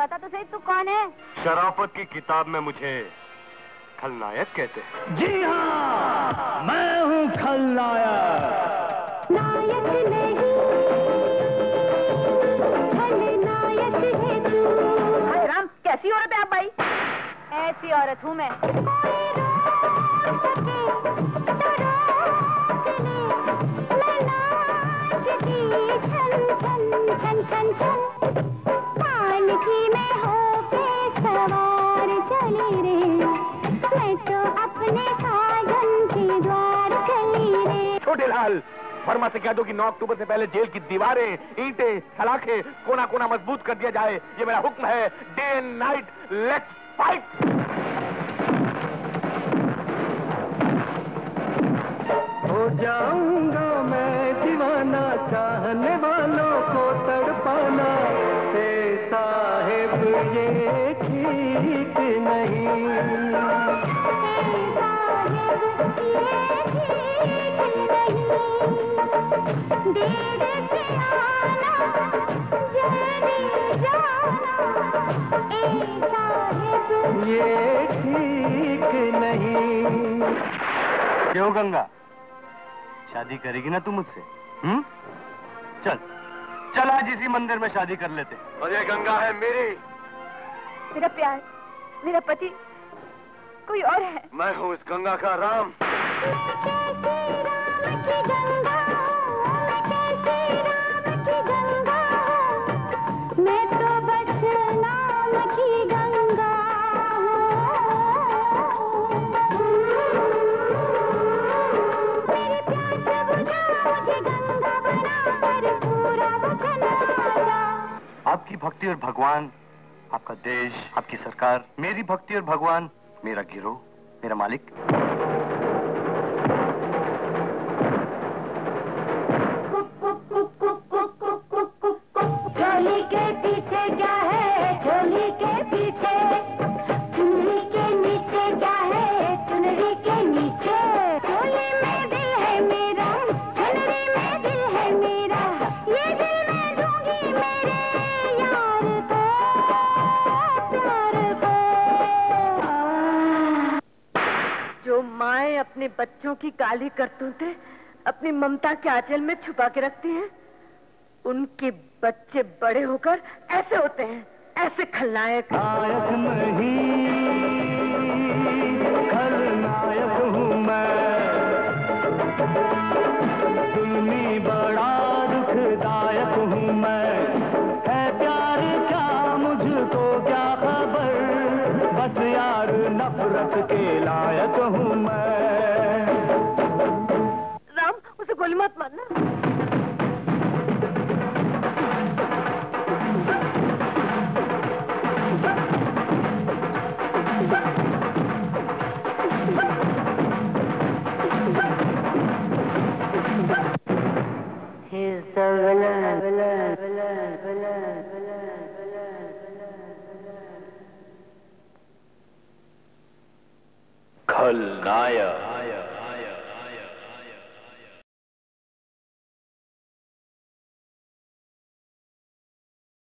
कौन है? शराफत की किताब में मुझे खलनायक कहते हैं। जी हाँ मैं हूँ खलनायक नायक। नहीं खलनायक है तू। हाय राम कैसी औरत है आप भाई? ऐसी औरत हूँ मैं। छोटे लाल वर्मा से कह दो कि 9 अक्टूबर से पहले जेल की दीवारें ईंटें सलाखें कोना कोना मज़बूत कर दिया जाए। ये मेरा हुक्म है day and night let's fight! हो जाऊँगा ये ठीक नहीं। ये ठीक नहीं। क्यों गंगा? शादी करेगी ना तू मुझसे? हम्म? चल। चल आज इसी मंदिर में शादी कर लेते। और ये गंगा है मेरी। मेरा प्यार मेरा पति कोई और है। मैं हूँ इस गंगा का राम। मैं तो बस नाम की गंगा मेरे प्यार से बुझा मुझे गंगा बना कर पूरा वचन आजा आपकी भक्ति और भगवान आपका देश आपकी सरकार मेरी भक्ति और भगवान मेरा गिरोह मेरा मालिक। अपने बच्चों की काली करतूतें अपनी ममता के आंचल में छुपा के रखती हैं। उनके बच्चे बड़े होकर ऐसे होते हैं, ऐसे खलनायक। बड़ा दुखदायक हूँ मैं। खलनायक